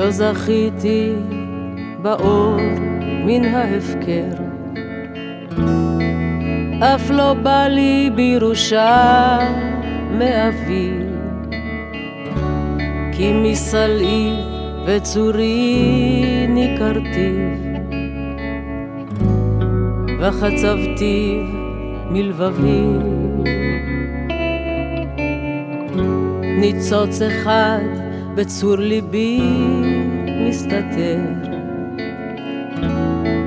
לא זכיתי באור מן ההפקר, אף לא בא לי בירושה מאבי, כי מסלעי וצורי ניכרתיו, וחצבתיו מלבבי. ניצוץ אחד בצור ליבי מסתתר.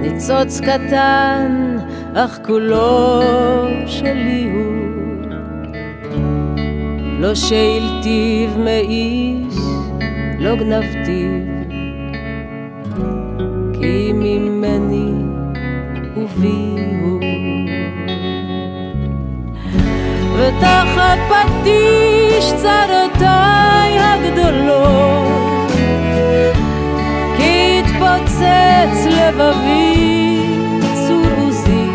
ניצוץ קטן, אך כולו שלי הוא. לא שאלתיו מאיש, לא גנבתיו, כי ממני ובי הוא. ותחת פטיש צרותיי לבבי צור עוזי.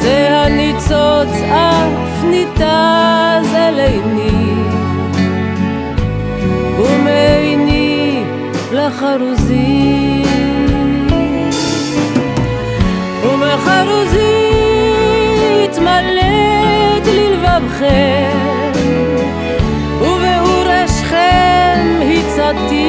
זה הניצוץ אף ניתז אל עיני, ומעיני לחרוזי. ומחרוזי התמלאת ללבבכם, ובאורשכם הצעתיו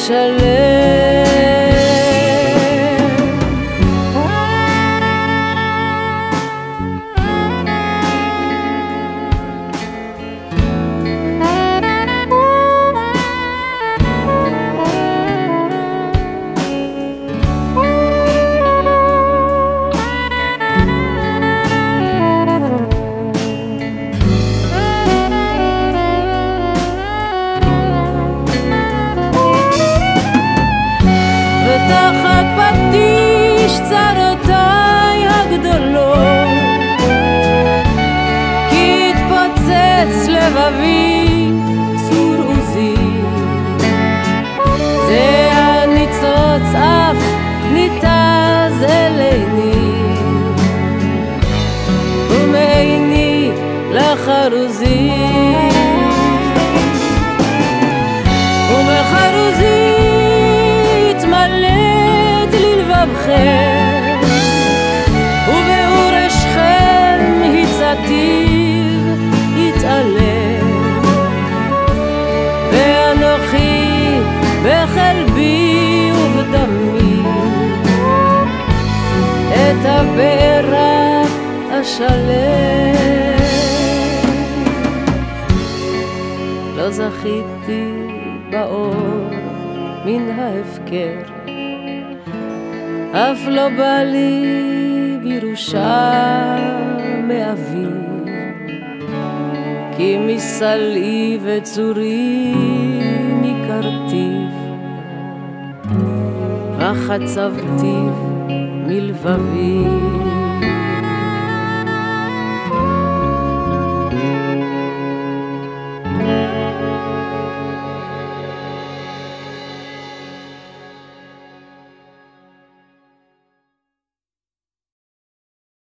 אשלם. לחרוזי. ומחרוזי התמלאת ללבבכם, ובאורשכם ובדמי את הבארה אשלם. זכיתי באור מן ההפקר, אף לא בא לי בירושה מאבי, כי מסלעי וצורי ניכרתיו, וחצבתיו מלבבי.